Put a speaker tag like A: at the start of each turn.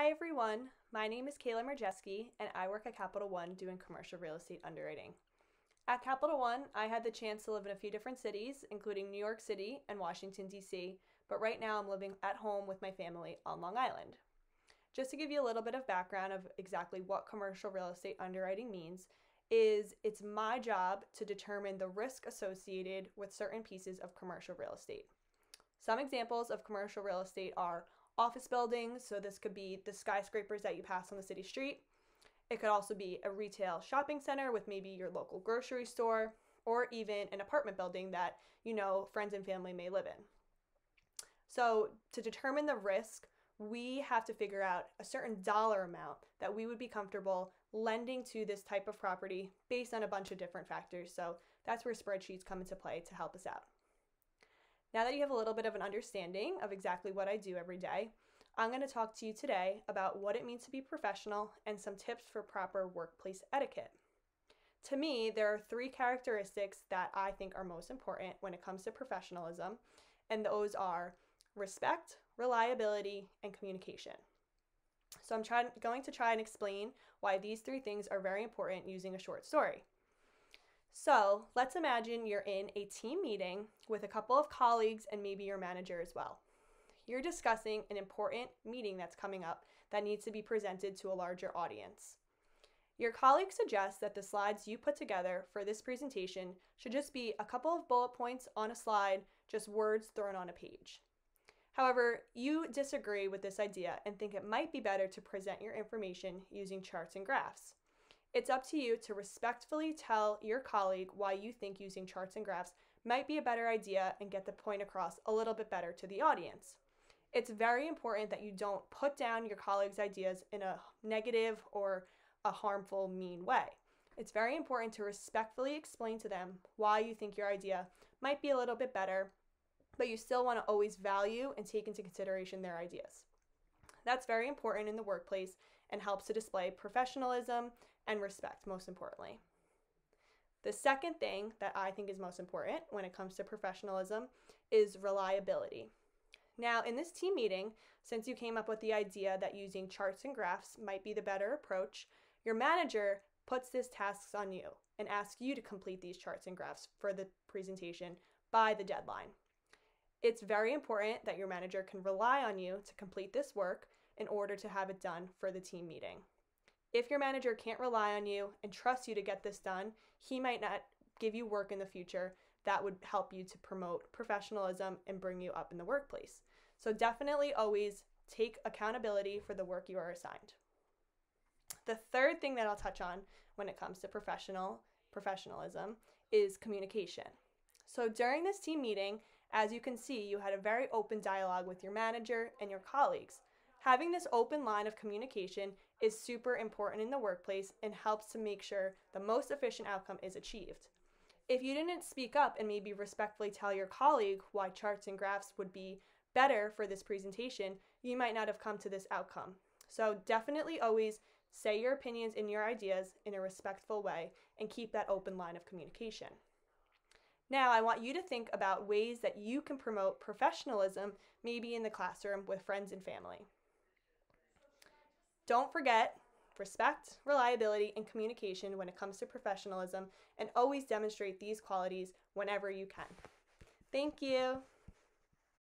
A: Hi everyone, my name is Kayla Mierjeski and I work at Capital One doing commercial real estate underwriting. At Capital One, I had the chance to live in a few different cities, including New York City and Washington, D.C., but right now I'm living at home with my family on Long Island. Just to give you a little bit of background of exactly what commercial real estate underwriting means, is it's my job to determine the risk associated with certain pieces of commercial real estate. Some examples of commercial real estate are office buildings, so this could be the skyscrapers that you pass on the city street. It could also be a retail shopping center with maybe your local grocery store, or even an apartment building that you know friends and family may live in. So, to determine the risk, we have to figure out a certain dollar amount that we would be comfortable lending to this type of property based on a bunch of different factors. So that's where spreadsheets come into play to help us out. Now that you have a little bit of an understanding of exactly what I do every day, I'm going to talk to you today about what it means to be professional and some tips for proper workplace etiquette. To me, there are three characteristics that I think are most important when it comes to professionalism, and those are respect, reliability, and communication. So I'm going to try and explain why these three things are very important using a short story. So let's imagine you're in a team meeting with a couple of colleagues and maybe your manager as well. You're discussing an important meeting that's coming up that needs to be presented to a larger audience. Your colleague suggests that the slides you put together for this presentation should just be a couple of bullet points on a slide, just words thrown on a page. However, you disagree with this idea and think it might be better to present your information using charts and graphs. It's up to you to respectfully tell your colleague why you think using charts and graphs might be a better idea and get the point across a little bit better to the audience. It's very important that you don't put down your colleague's ideas in a negative or a harmful, mean way. It's very important to respectfully explain to them why you think your idea might be a little bit better but you still want to always value and take into consideration their ideas. That's very important in the workplace and helps to display professionalism and respect, most importantly. The second thing that I think is most important when it comes to professionalism is reliability. Now, in this team meeting, since you came up with the idea that using charts and graphs might be the better approach, your manager puts this tasks on you and asks you to complete these charts and graphs for the presentation by the deadline. It's very important that your manager can rely on you to complete this work in order to have it done for the team meeting. If your manager can't rely on you and trust you to get this done, he might not give you work in the future that would help you to promote professionalism and bring you up in the workplace. So definitely always take accountability for the work you are assigned. The third thing that I'll touch on when it comes to professional professionalism is communication. So during this team meeting, as you can see, you had a very open dialogue with your manager and your colleagues. Having this open line of communication is super important in the workplace and helps to make sure the most efficient outcome is achieved. If you didn't speak up and maybe respectfully tell your colleague why charts and graphs would be better for this presentation, you might not have come to this outcome. So definitely always say your opinions and your ideas in a respectful way and keep that open line of communication. Now, I want you to think about ways that you can promote professionalism, maybe in the classroom with friends and family. Don't forget respect, reliability, and communication when it comes to professionalism, and always demonstrate these qualities whenever you can. Thank you.